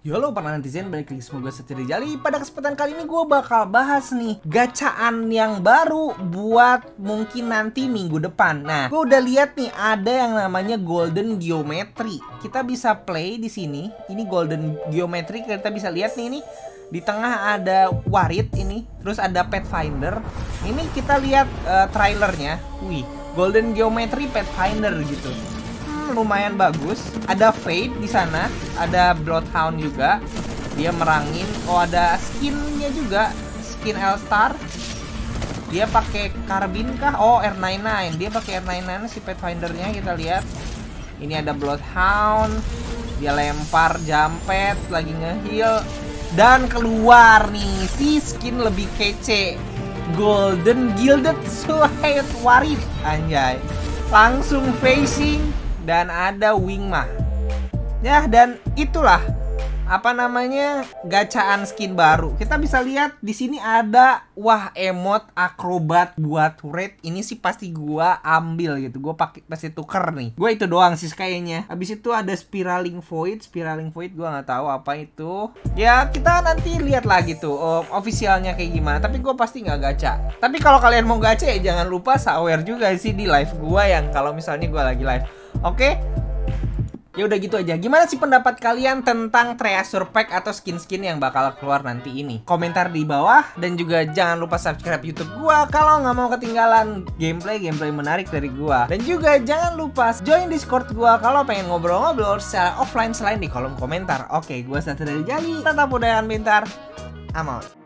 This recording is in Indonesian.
Halo para netizen, balik lagi semoga setia jali Pada kesempatan kali ini gue bakal bahas nih Gacaan yang baru buat mungkin nanti minggu depan. Nah, gue udah lihat nih ada yang namanya Golden Geometry. Kita bisa play di sini. Ini Golden Geometry, kita bisa lihat nih ini di tengah ada Warit ini, terus ada Pathfinder. Ini kita lihat uh, trailernya. Wih, Golden Geometry Pathfinder gitu lumayan bagus. Ada Fade di sana, ada Bloodhound juga. Dia merangin. Oh, ada skinnya juga, skin L-Star. Dia pakai karbin kah? Oh, R99. Dia pakai R99 si Pathfindernya kita lihat. Ini ada Bloodhound. Dia lempar jampet lagi ngeheal dan keluar nih si skin lebih kece. Golden Gilded Suede Warit anjay. Langsung facing dan ada Wingma. Ya, dan itulah apa namanya gacaan skin baru. Kita bisa lihat di sini ada wah emot akrobat buat turret. Ini sih pasti gua ambil gitu. Gua pakai pasti tuker nih. Gua itu doang sih kayaknya. Habis itu ada spiraling void, spiraling void gua nggak tahu apa itu. Ya kita nanti lihat lagi tuh oh, officialnya kayak gimana. Tapi gua pasti nggak gacha. Tapi kalau kalian mau gacha ya jangan lupa sawer juga sih di live gua yang kalau misalnya gua lagi live. Oke, Ya udah gitu aja. Gimana sih pendapat kalian tentang treasure pack atau skin-skin yang bakal keluar nanti ini? Komentar di bawah dan juga jangan lupa subscribe YouTube gua kalau nggak mau ketinggalan gameplay-gameplay menarik dari gua. Dan juga jangan lupa join Discord gua kalau pengen ngobrol-ngobrol secara offline selain di kolom komentar. Oke, gua Satria Jali. Tetap udahan pintar. I'm.